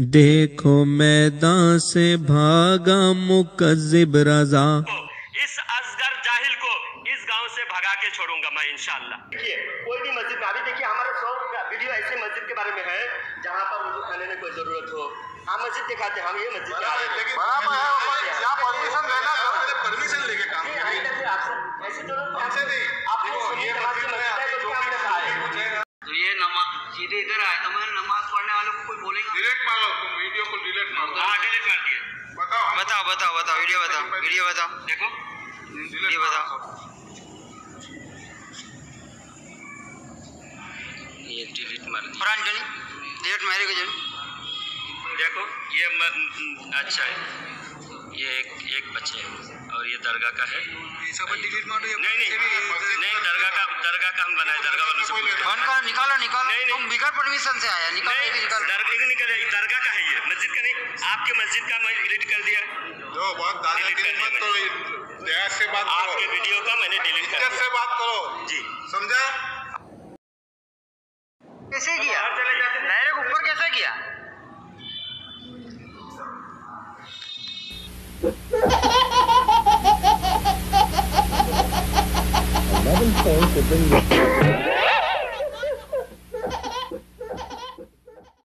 देखो मैदान से भागा मुकजिब रजा। इस असगर जाहिल को इस गाँव से भगा के छोड़ूँगा मैं इंशाल्लाह। देखिए कोई भी मस्जिद में अभी देखिए हमारे सौ वीडियो ऐसे मस्जिद के बारे में है जहाँ पर वज़ू खाने में कोई ज़रूरत हो। हम मस्जिद दिखाते हैं हम ये मस्जिद परमिशन लेना परमिशन लेके काम तो ऐसी ज़रूरत नहीं हमसे नहीं आपने देखो सुन्नी ये जमात की मस्जिद में मस्जिद है, आपने जो जो कि आपने कहा है। भी तो ये नमाज़ नमाज़ पढ़ने वालों को कोई बोलेगा? डिलीट मारो तुम वीडियो को डिलीट मारो। हाँ डिलीट कर दिए। बताओ। बताओ बताओ बताओ वीडियो बताओ वीडियो बताओ। देखो। ये बताओ। ये डिलीट मार दिया। कुरान जनी डिलीट मारे को जनी। देखो ये म, अच्छा है। ये एक एक बच्चे है और ये दरगाह का है। ये सब डिलीट मारो ये नहीं नहीं नहीं दरगाह का हम बनाए दरगाह वालों से पूछो। फ़ोन करो निकालो निकालो। नहीं, नहीं। तुम बिगड़ परमिशन से आया निकालो नहीं निकालो। दरगाह नहीं कर दरगाह का है ये। मस्जिद का नहीं आपके मस्जिद का मैं डिलीट कर दिया। जो बहुत दादागिरी मत करो दया से बात आपके वीडियो का मैंने डिलीट कर दिया से बात करो। जी। समझा? कैसे किया। डायरेक्ट ऊपर कैसे किया? Thanks.